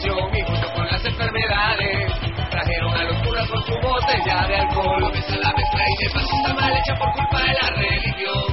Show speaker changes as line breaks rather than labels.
pasión y gusto por las enfermedades. Trajeron a los curas con su botella de alcohol. Ves a la mezcla y demás está mal hecha por culpa de la religión.